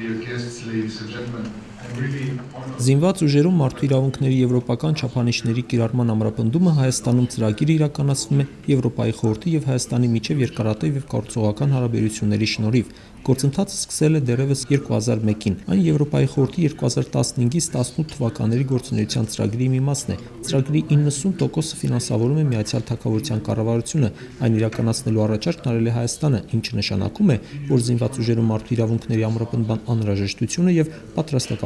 Dear guests, ladies and gentlemen, Զինված ուժերում մարդու իրավունքների եվրոպական չափանիշների կիրառման ամրապնդումը Հայաստանում ծրագիր է իրականացվում Եվրոպայի խորհրդի եւ Հայաստանի միջև երկարատև եւ կառուցողական հարաբերությունների շնորհիվ։ Գործընթացը սկսել է դեռևս 2001-ին։ Այն Եվրոպայի խորհրդի 2015-ից 18 թվականների գործունեության ծրագրի մի մասն է։ Ծրագրի 90%-ը ֆինանսավորում է Միացյալ Թագավորության կառավարությունը, այն իրականացնելու առաջարկն արել է Հայաստանը, ինչը նշանակում է, որ զինված ուժերում մարդու իրավունքների ամրապնդման անհրաժեշտությունը եւ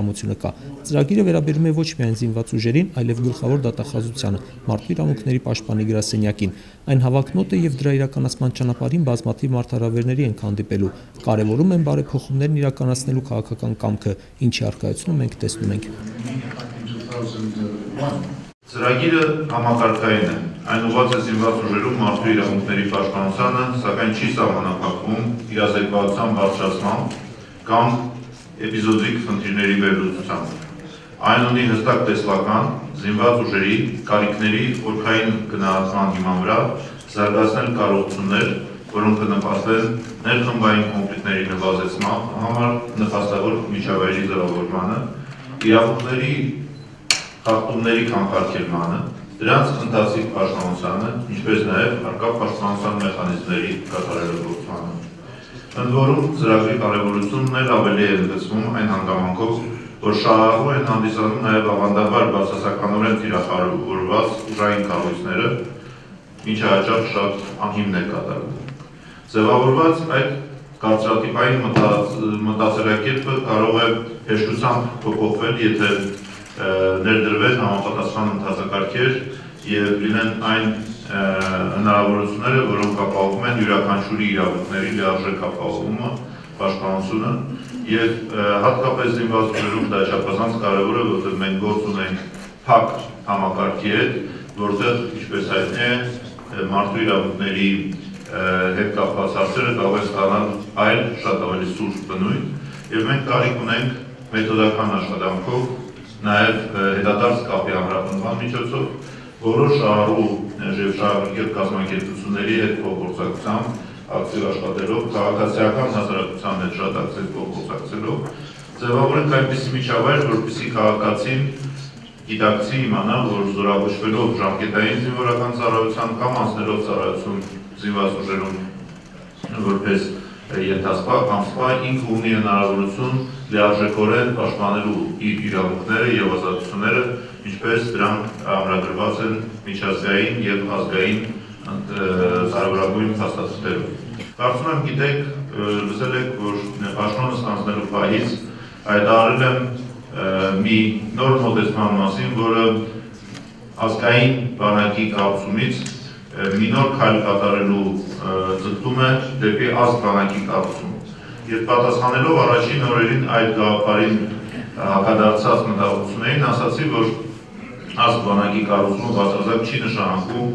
պատրաստակամությունը կա։ Ծրագիրը վերաբերում է ոչ միայն զինված ուժերին, այլև գլխավոր դատախազությանը, մարդու իրավունքների պաշտպանի գրասենյակին։ Այն հավակնոտ է եւ դրա իրականացման ճանապարհին բազմաթիվ մարդահրավերների են հանդիպելու։ Կարևորում են բարեփոխումներն իրականացնելու քաղաքական կամքը, ինչի արկայությունը մենք տեսնում ենք։ Ծրագիրը համակարգային է։ Այն ուղղված է զինված ուժերում մարդու իրավունքների պաշտպանությանը, սակայն չի սահմանափակվում իրազեկվածության բարձրացմամբ կամ էպիզոդիկ խնդիրների վերլուծությամբ։ Այն ունի հստակ տեսլական զինված ուժերի կարիքների խորքային գնահատման հիման վրա զարգացնել կարողություններ, որոնք կնպաստեն ներխմբային կոնֆլիկտների նվազեցման համար նպաստավոր միջավայրի ձևավորմանը, իրավունքների խախտումների կանխարգելմանը, դրանց ընթացիկ պաշտպանությանը, ինչպես նաև արկա պաշտպանության մեխանիզմների կատարելագործմանը։ Ընդ որում ծրագրի կարևորությունն էլ ավելի է ընդգծվում այն հանգամանքով, որ շահառու են հանդիսանում նաև ավանդաբար բացասականորեն թիրախավորված ուժային կառույցները, ինչը հաճախ շատ անհիմն է կատարվում։ Ձևավորված այդ կարծրատիպային մտածելակերպը կարող է հեշտությամբ փոփոխվել, եթե ներդրվեն համապատասխան ընթացակարգեր եւ լինեն այն հնարավորությունները, որոնք ապահովում են յուրաքանչյուրի իրավունքների լիարժեք ապահովումը, պաշտպանությունը եւ հատկապես զինված ուժերում դա չափազանց կարեւոր է, որովհետեւ մենք գործ ունենք փակ համակարգի հետ, որտեղ ինչպես հայտնի է, մարդու իրավունքների հետ կապված հարցերը կարող են ստանալ այլ շատ ավելի սուրճ բնույթ եւ մենք կարիք ունենք մեթոդական աշխատանքով նաեւ հետադարձ կապի ամրապնդման միջոցով որոշ շահառու եւ շահագրգիռ կազմակերպությունների հետ փոխգործակցությամբ ակտիվ աշխատելով, քաղաքացիական հասարակության հետ շատ ակտիվ փոխգործակցելով, ձևավորենք այնպիսի միջավայր, որպեսզի քաղաքացին գիտակցի իմանա, որ զորավշվելով ժամկետային զինվորական ծառայության կամ անցնելով ծառայություն զինված ուժերում որպես ենթասպա կամ սպա ինքը ունի հնարավորություն լիարժեքորեն պաշտպանելու իր իրավունքները եւ ազատությունները, ինչպես դրանք ամրագրված են միջազգային եւ ազգային կարևորագույն փաստաթղթերով։ Կարծում եմ գիտեք, լսել եք, որ պաշտոնը ստանձնելու պահից հայտարարել եմ մի նոր մոտեցման մասին, որը ազգային բանակի կառուցումից մի նոր քայլ կատարելու ձգտում է դեպի ազգ բանակի կառուցում։ Եվ պատասխանելով առաջին օրերին այդ գաղափարին հակադարձած մտահոգություններին, ասացի, որ ազգ բանակի կառուցումը բացարձակ չի նշանակում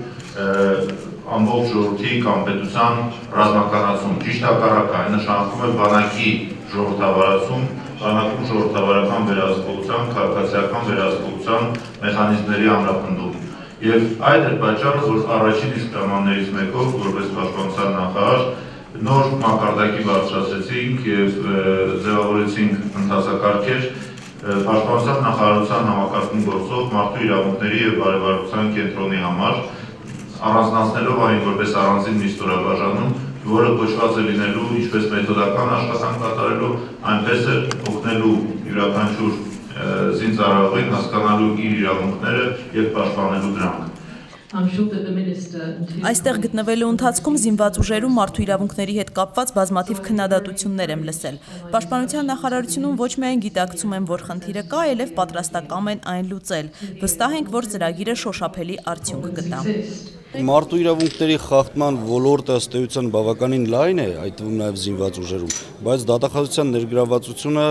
ամբողջ ժողովրդի կամ պետության ռազմականացում։ Ճիշտ հակառակը, այն նշանակում է բանակի ժողովրդավարացում, բանակում ժողովրդավարական վերահսկողության, քաղաքացիական վերահսկողության մեխանիզմների ամրապնդում։ Եվ այդ է պատճառը, որ առաջին իսկ պայմաններից մեկով, որպես պաշտպանության նախարար, նոր մակարդակի բարձրացրեցինք եւ ձևավորեցինք ընթացակարգեր պաշտպանության նախարարության համակարգում գործող մարդու իրավունքների եւ բարեվարության կենտրոնի համար առանձնացնելով այն որպես առանձին մի ստորաբաժանում, որը կոչված է լինելու ինչպես մեթոդական աշխատանք կատարելու, այնպես էլ օգնելու յուրաքանչյուր զինծառայողին հասկանալու իր իրավունքները եւ պաշտպանելու դրանք։ Այստեղ գտնվելու ընթացքում զինված ուժերում մարդու իրավունքների հետ կապված բազմաթիվ քննադատություններ եմ լսել։ Պաշտպանության նախարարությունում ոչ միայն գիտակցում են, որ խնդիրը կա, այլև պատրաստակամ են այն լուծել։ Վստահ ենք, որ ծրագիրը շոշափելի արդյունք կտա։ Մարդու իրավունքների խախտման ոլորտը ըստ էության բավականին լայն է, այդ թվում նաև զինված ուժերում, բայց դատախազության ներգրավվածությունը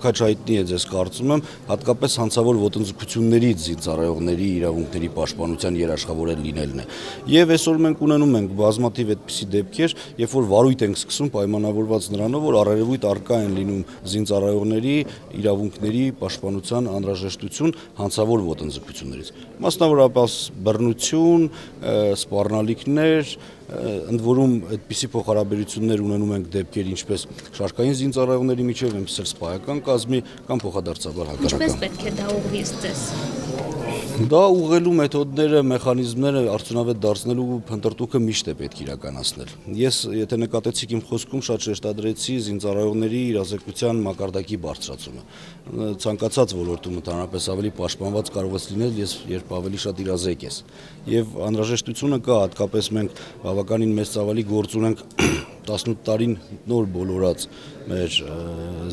քաչ հայտնի է ձեզ կարծում եմ, հատկապես հանցավոր ոտնձգություններից զինծառայողների իրավունքների պաշտպանության երաշխավորել լինելն է։ Եվ այսօր մենք ունենում ենք բազմաթիվ այդպիսի դեպքեր, երբ որ վարույթ ենք սկսում պայմանավորված նրանով, որ առերևույթ արկա են լինում զինծառայողների իրավունքների պաշտպանության անհրաժեշտություն հանցավոր ոտնձգություններից։ Մասնավորապես բռնություն, սպառնալիքներ, ընդ որում այդպիսի փոխհարաբերություններ ունենում ենք դեպքեր ինչպես շարքային զինծառայողների միջև, այնպես էլ սպայական կազմի կամ փոխադարձաբար հակառակը։ Ինչպես պետք է դա ուղղվի ըստ Դա ուղղելու մեթոդները, մեխանիզմները արդյունավետ դարձնելու փնտրտուքը միշտ է պետք իրականացնել։ Ես, եթե նկատեցիք իմ խոսքում, շատ շեշտադրեցի զինծառայողների իրազեկության մակարդակի բարձրացումը։ Ցանկացած ոլորտում ընդհանրապես ավելի պաշտպանված կարող ես լինել, ես երբ ավելի շատ իրազեկ ես։ Եվ անհրաժեշտությունը կա, հատկապես մենք բավականին մեծ ծավալի գործ ունենք 18 տարին նոր բոլորած մեր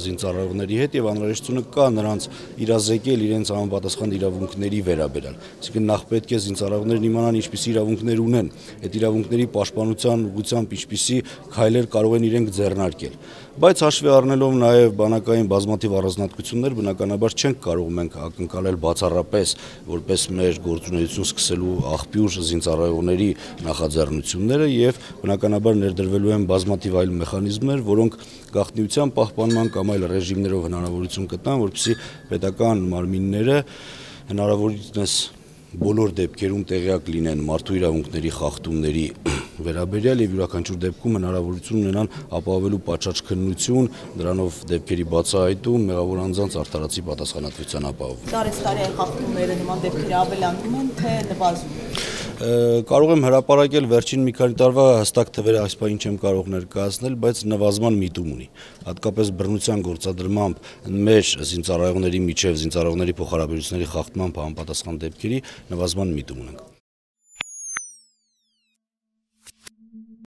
զինծառայողների հետ եւ անհրաժեշտությունը կա նրանց իրազեկել իրենց համապատասխան իրավունքների վերաբերյալ։ Այսինքն նախ պետք է զինծառայողներն իմանան ինչպիսի իրավունքներ ունեն, այդ իրավունքների պաշտպանության ուղղությամբ ինչպիսի քայլեր կարող են իրենք ձեռնարկել։ Բայց հաշվի առնելով նաեւ բանակային բազմաթիվ առանձնահատկություններ, բնականաբար չենք կարող մենք ակնկալել բացառապես որպես մեր գործունեություն սկսելու աղբյուր զինծառայողների նախաձեռնությունները եւ բնականաբար ներդրվելու են բազմաթիվ այլ մեխանիզմներ, որոնք գաղտնիության պահպանման կամ այլ ռեժիմներով հնարավորություն կտան, որպեսզի պետական մարմինները հնարավորինս բոլոր դեպքերում տեղյակ լինեն մարդու իրավունքների խախտումների վերաբերյալ եւ յուրաքանչյուր դեպքում հնարավորություն ունենան ապահովելու պատշաճ քննություն, դրանով դեպքերի բացահայտում, մեղավոր անձանց արդարացի պատասխանատվության ապահովում։ Տարեստարի խախտումները նման դեպքերը ավելանում են թե նվազում կարող եմ հրապարակել վերջին մի քանի տարվա հստակ թվերը այս պահին չեմ կարող ներկայացնել, բայց նվազման միտում ունի։ Հատկապես բռնության գործադրմամբ մեր զինծառայողների միջև զինծառայողների փոխհարաբերությունների խախտման համապատասխան դեպքերի նվազման միտում ունենք։